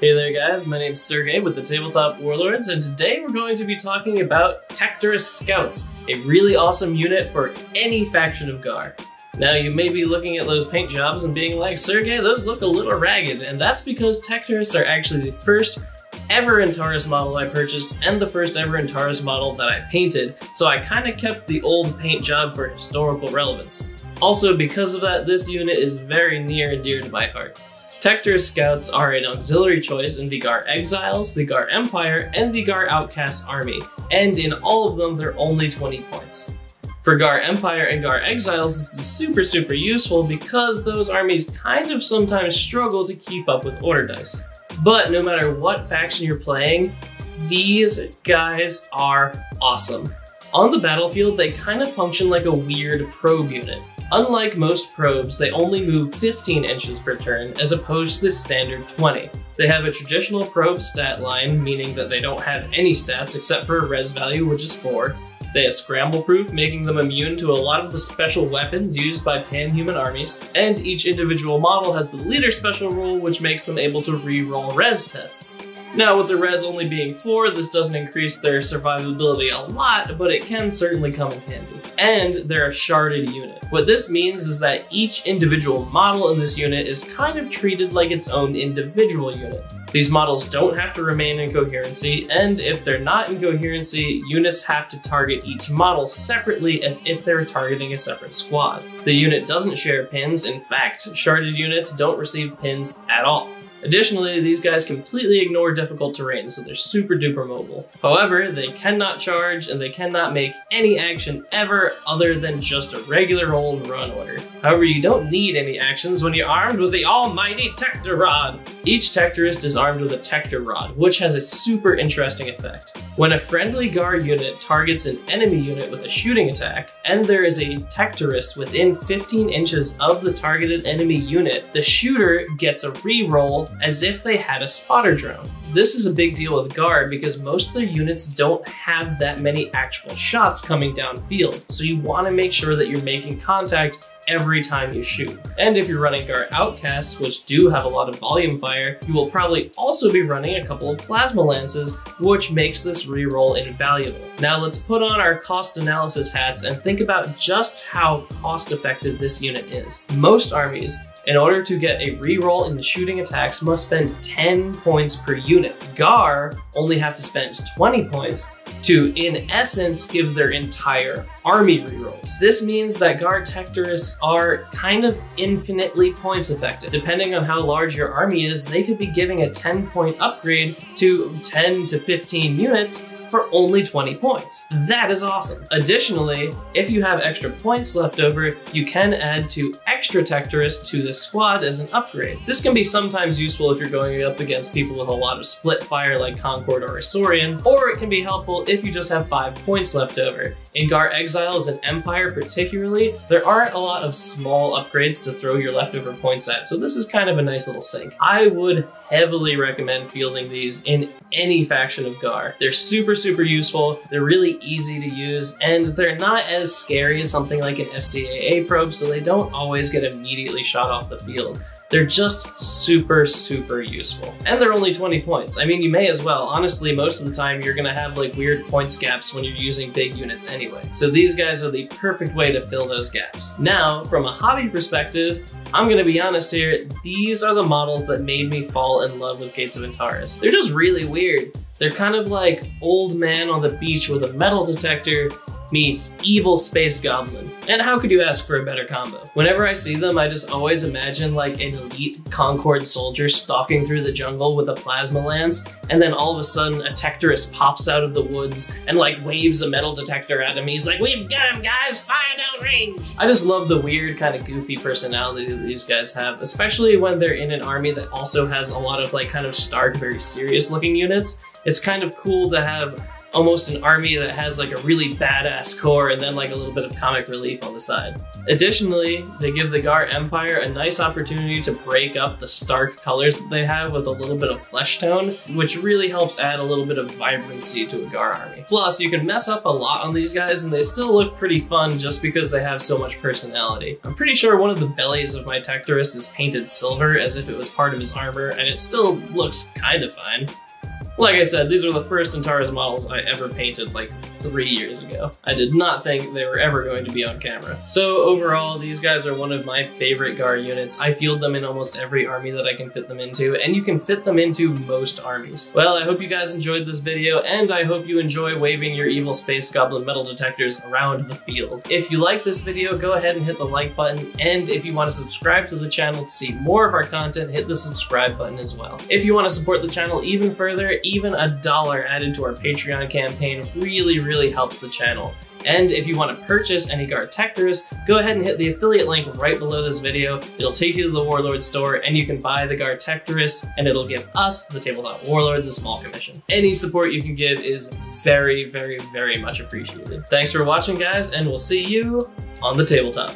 Hey there guys, my name's Sergey with the Tabletop Warlords, and today we're going to be talking about Tectorist Scouts, a really awesome unit for any faction of Ghar. Now you may be looking at those paint jobs and being like, Sergey, those look a little ragged, and that's because Tectorists are actually the first ever Antares model I purchased and the first ever Antares model that I painted, so I kinda kept the old paint job for historical relevance. Also, because of that, this unit is very near and dear to my heart. Tectorist Scouts are an auxiliary choice in the Ghar Exiles, the Ghar Empire, and the Ghar Outcasts army, and in all of them they're only 20 points. For Ghar Empire and Ghar Exiles, this is super super useful because those armies kind of sometimes struggle to keep up with order dice. But no matter what faction you're playing, these guys are awesome. On the battlefield, they kind of function like a weird probe unit. Unlike most probes, they only move 15 inches per turn as opposed to the standard 20. They have a traditional probe stat line, meaning that they don't have any stats except for a res value, which is 4. They have scramble proof, making them immune to a lot of the special weapons used by pan-human armies, and each individual model has the leader special rule, which makes them able to re-roll res tests. Now, with the res only being 4, this doesn't increase their survivability a lot, but it can certainly come in handy. And they're a sharded unit. What this means is that each individual model in this unit is kind of treated like its own individual unit. These models don't have to remain in coherency, and if they're not in coherency, units have to target each model separately as if they were targeting a separate squad. The unit doesn't share pins, in fact, sharded units don't receive pins at all. Additionally, these guys completely ignore difficult terrain, so they're super duper mobile. However, they cannot charge and they cannot make any action ever other than just a regular old run order. However, you don't need any actions when you're armed with the almighty Tector Rod. Each Tectorist is armed with a Tector Rod, which has a super interesting effect. When a friendly Ghar unit targets an enemy unit with a shooting attack, and there is a Tectorist within 15 inches of the targeted enemy unit, the shooter gets a reroll as if they had a spotter drone. This is a big deal with Ghar because most of their units don't have that many actual shots coming downfield, so you want to make sure that you're making contact every time you shoot. And if you're running Ghar Outcasts, which do have a lot of volume fire, you will probably also be running a couple of Plasma Lances, which makes this reroll invaluable. Now let's put on our cost analysis hats and think about just how cost effective this unit is. Most armies in order to get a reroll in the shooting attacks must spend 10 points per unit. Ghar only have to spend 20 points to, in essence, give their entire army rerolls. This means that Ghar Tectorists are kind of infinitely points effective. Depending on how large your army is, they could be giving a 10 point upgrade to 10 to 15 units for only 20 points. That is awesome. Additionally, if you have extra points left over, you can add two extra Tectorists to the squad as an upgrade. This can be sometimes useful if you're going up against people with a lot of split fire like Concord or Isorian, or it can be helpful if you just have five points left over. In Ghar Exiles and Empire particularly, there aren't a lot of small upgrades to throw your leftover points at, so this is kind of a nice little sink. I would heavily recommend fielding these in any faction of Ghar. They're super, super useful, they're really easy to use, and they're not as scary as something like an SDAA probe, so they don't always get immediately shot off the field. They're just super, super useful. And they're only 20 points. I mean, you may as well. Honestly, most of the time you're gonna have like weird points gaps when you're using big units anyway. So these guys are the perfect way to fill those gaps. Now, from a hobby perspective, I'm gonna be honest here, these are the models that made me fall in love with Gates of Antares. They're just really weird. They're kind of like old man on the beach with a metal detector meets evil space goblin. And how could you ask for a better combo? Whenever I see them, I just always imagine like an elite Concord soldier stalking through the jungle with a plasma lance, and then all of a sudden a Tectorist pops out of the woods and like waves a metal detector at him. He's like, we've got him guys, fire down range. I just love the weird kind of goofy personality that these guys have, especially when they're in an army that also has a lot of like kind of stark, very serious looking units. It's kind of cool to have almost an army that has like a really badass core and then like a little bit of comic relief on the side. Additionally, they give the Ghar Empire a nice opportunity to break up the stark colors that they have with a little bit of flesh tone, which really helps add a little bit of vibrancy to a Ghar army. Plus, you can mess up a lot on these guys and they still look pretty fun just because they have so much personality. I'm pretty sure one of the bellies of my Tectorists is painted silver as if it was part of his armor, and it still looks kind of fine. Like I said, these were the first Antares models I ever painted like three years ago. I did not think they were ever going to be on camera. So overall, these guys are one of my favorite Ghar units. I field them in almost every army that I can fit them into, and you can fit them into most armies. Well, I hope you guys enjoyed this video, and I hope you enjoy waving your evil space goblin metal detectors around the field. If you like this video, go ahead and hit the like button, and if you want to subscribe to the channel to see more of our content, hit the subscribe button as well. If you want to support the channel even further, even a dollar added to our Patreon campaign really, really helps the channel. And if you want to purchase any Ghar Tectorists, go ahead and hit the affiliate link right below this video. It'll take you to the Warlord store and you can buy the Ghar Tectorists and it'll give us, the Tabletop Warlords, a small commission. Any support you can give is very, very, very much appreciated. Thanks for watching guys and we'll see you on the tabletop.